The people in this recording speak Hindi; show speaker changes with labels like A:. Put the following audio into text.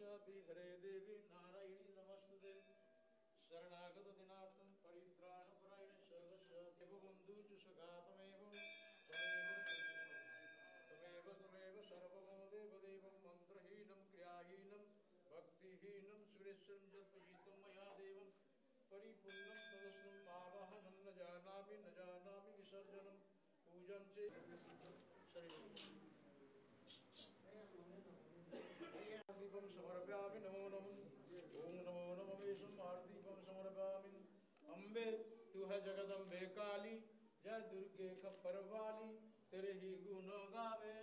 A: भक्ति हरे देवी नारायणी नमस्ते शरणागत दिनार्थं परित्राण परायण सर्वस्य देवबन्धु च सखा तमेव तमेव तमेव तमेव सर्वमो देवदेवं मन्त्रहीनं, क्रियाहीनं, भक्तिहीनं देवं। न जानामि न जानामि, विसर्जनं। पूजं चेत् जगदम्बे काली जय दुर्गे खप्पर वाली तेरे ही गुण गावे